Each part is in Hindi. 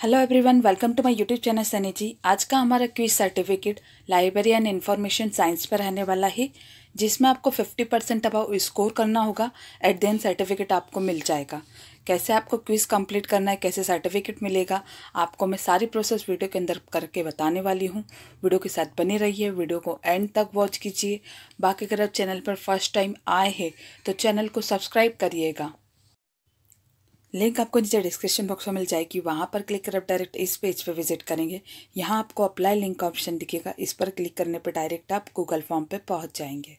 Hello everyone welcome to my YouTube channel Sunny ji आज का हमारा quiz certificate library and information science पर रहने वाला है, जिसमें आपको 50 परसेंट अब स्कोर करना होगा एट देन सर्टिफिकेट आपको मिल जाएगा। कैसे आपको क्विज कंप्लीट करना है, कैसे सर्टिफिकेट मिलेगा, आपको मैं सारी प्रोसेस वीडियो के अंदर करके बताने वाली हूँ। वीडियो के साथ बनी रहिए, वीडियो को एंड तक वॉच कीजिए। बाकी अगर आप चैनल पर फ़र्स्ट टाइम आए हैं तो चैनल को सब्सक्राइब करिएगा। लिंक आपको नीचे डिस्क्रिप्शन बॉक्स में मिल जाएगी। वहाँ पर क्लिक कर, आप डायरेक्ट इस पेज पे विज़िट करेंगे। यहाँ आपको अप्लाई लिंक का ऑप्शन दिखेगा। इस पर क्लिक करने पर डायरेक्ट आप गूगल फॉर्म पर पहुँच जाएँगे।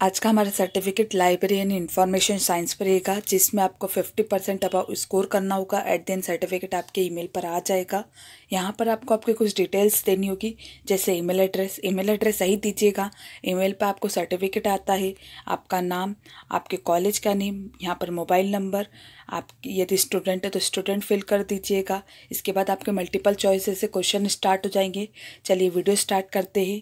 आज का हमारा certificate library and information science पर रहेगा, जिसमें आपको 50 परसेंट अब स्कोर करना होगा। एट देन सर्टिफिकेट आपके ईमेल पर आ जाएगा। यहाँ पर आपको आपके कुछ डिटेल्स देनी होगी, जैसे ईमेल एड्रेस ईमेल एड्रेस सही दीजिएगा। ईमेल पर आपको सर्टिफिकेट आता है। आपका नाम, आपके कॉलेज का नेम यहाँ पर मोबाइल नंबर आप यदि स्टूडेंट है तो स्टूडेंट फिल कर दीजिएगा। इसके बाद आपके मल्टीपल चॉइसेस से क्वेश्चन स्टार्ट हो जाएँगे। चलिए वीडियो स्टार्ट करते हैं।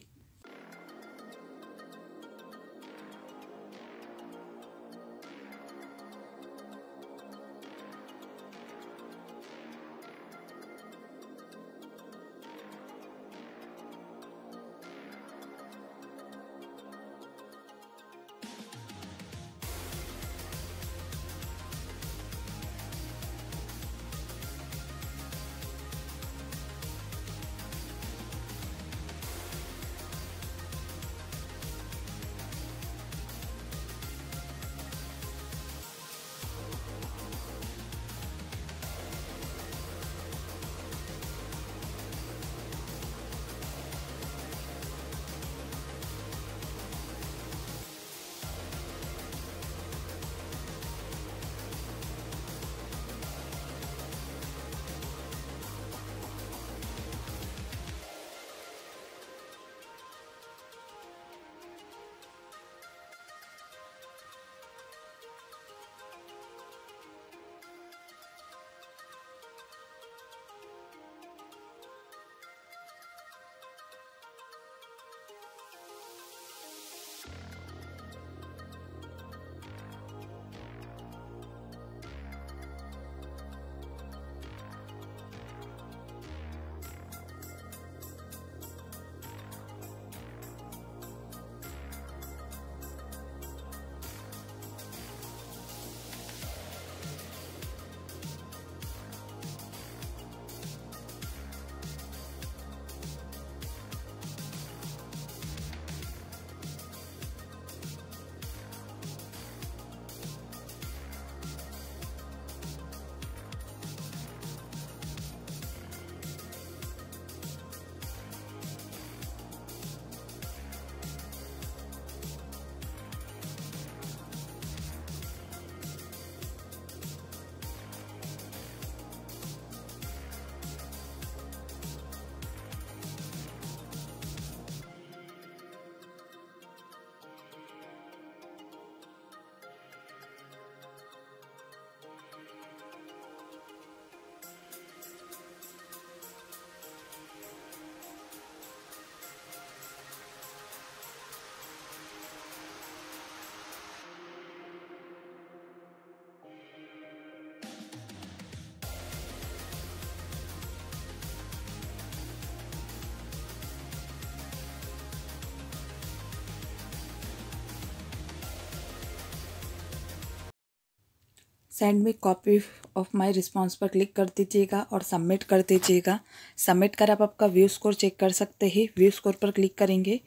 Send me copy of my response पर क्लिक कर दीजिएगा और सबमिट कर दीजिएगा। सबमिट कर आप आपका व्यू स्कोर चेक कर सकते हैं। व्यू स्कोर पर क्लिक करेंगे।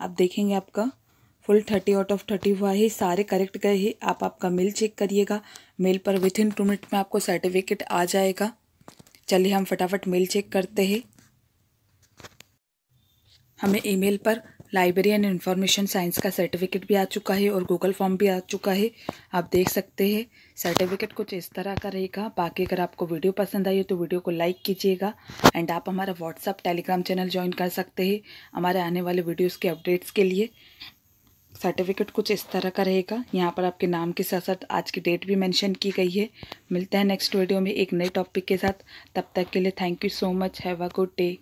आप देखेंगे आपका full thirty out of thirty हुआ है। सारे करेक्ट गए हैं। आप आपका मेल चेक करिएगा। मेल पर विथ इन टू मिनट में आपको सर्टिफिकेट आ जाएगा। चलिए हम फटाफट मेल चेक करते हैं। हमें ईमेल पर लाइब्रेरी एंड इन्फॉर्मेशन साइंस का सर्टिफिकेट भी आ चुका है और गूगल फॉर्म भी आ चुका है। आप देख सकते हैं, सर्टिफिकेट कुछ इस तरह का रहेगा। बाकी अगर आपको वीडियो पसंद आई हो तो वीडियो को लाइक कीजिएगा एंड आप हमारा व्हाट्सअप टेलीग्राम चैनल ज्वाइन कर सकते हैं हमारे आने वाले वीडियोज़ के अपडेट्स के लिए। सर्टिफिकेट कुछ इस तरह का रहेगा। यहाँ पर आपके नाम के साथ साथ आज की डेट भी मेंशन की गई है। मिलते हैं नेक्स्ट वीडियो में एक नए टॉपिक के साथ। तब तक के लिए thank you so much have a good day